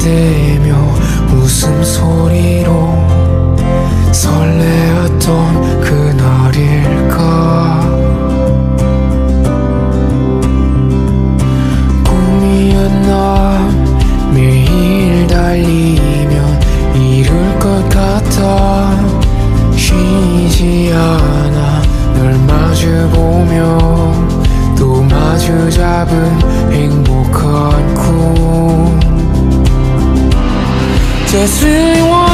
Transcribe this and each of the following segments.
설레며 웃음소리로 설레었던 그날일까? 꿈이었나? 매일 달리면 이룰 것 같아? 쉬지 않아 널 마주보며 这是我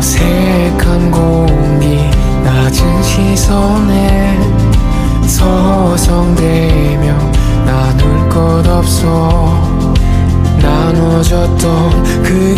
어색한 공기 낮은 시선에 서성대며 나눌 것 없어. 나눠졌던 그